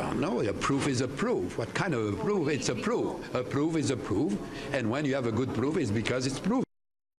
don't know. A proof is a proof. What kind of a proof? It's a proof. A proof is a proof. And when you have a good proof, it's because it's proof.